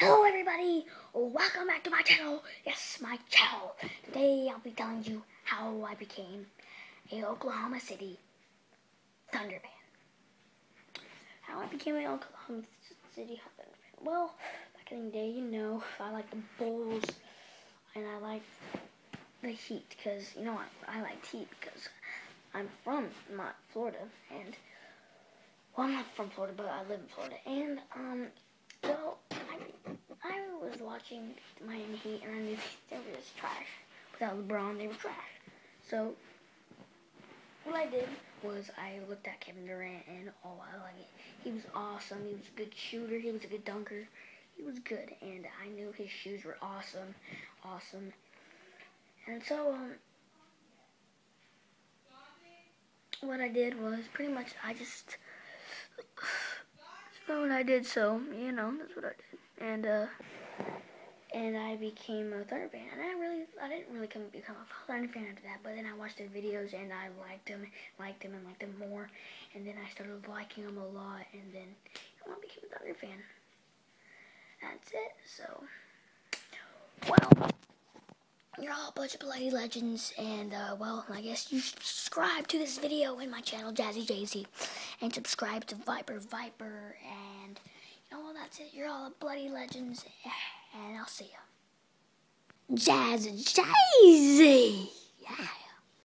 Hello everybody, welcome back to my channel. Yes, my channel. Today I'll be telling you how I became a Oklahoma City Thunder fan. How I became an Oklahoma City Thunder fan. Well, back in the day, you know, I liked the Bulls and I liked the Heat because, you know, I, I liked Heat because I'm from not Florida and, well, I'm not from Florida, but I live in Florida. And, um, well, watching Miami Heat and I knew they were just trash. Without LeBron, they were trash. So what I did was I looked at Kevin Durant and oh, I like it. He was awesome. He was a good shooter. He was a good dunker. He was good, and I knew his shoes were awesome, awesome. And so um, what I did was pretty much I just so what I did. So you know that's what I did and uh, and I became a Thunder fan. And I really, I didn't really come, become a Thunder fan after that, but then I watched their videos and I liked them, liked them, and liked them more. And then I started liking them a lot, and then I became a Thunder fan. That's it. So, well, you're all a bunch of bloody legends, and uh, well, I guess you should subscribe to this video in my channel, Jazzy Jay-Z, and subscribe to Viper Viper and you well, that's it. You're all bloody legends, you. Jazz! Yeah.